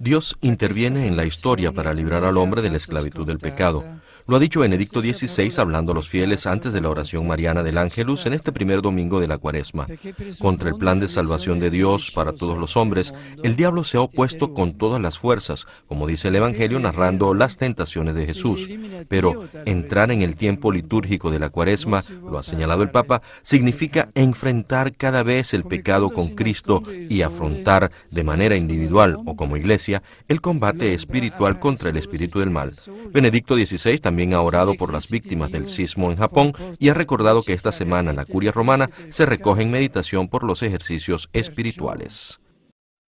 Dios interviene en la historia para librar al hombre de la esclavitud del pecado. Lo ha dicho Benedicto XVI hablando a los fieles antes de la oración mariana del Ángelus en este primer domingo de la cuaresma. Contra el plan de salvación de Dios para todos los hombres, el diablo se ha opuesto con todas las fuerzas, como dice el Evangelio narrando las tentaciones de Jesús. Pero entrar en el tiempo litúrgico de la cuaresma, lo ha señalado el Papa, significa enfrentar cada vez el pecado con Cristo y afrontar de manera individual o como iglesia el combate espiritual contra el espíritu del mal. Benedicto XVI también ha orado por las víctimas del sismo en Japón y ha recordado que esta semana la curia romana se recoge en meditación por los ejercicios espirituales.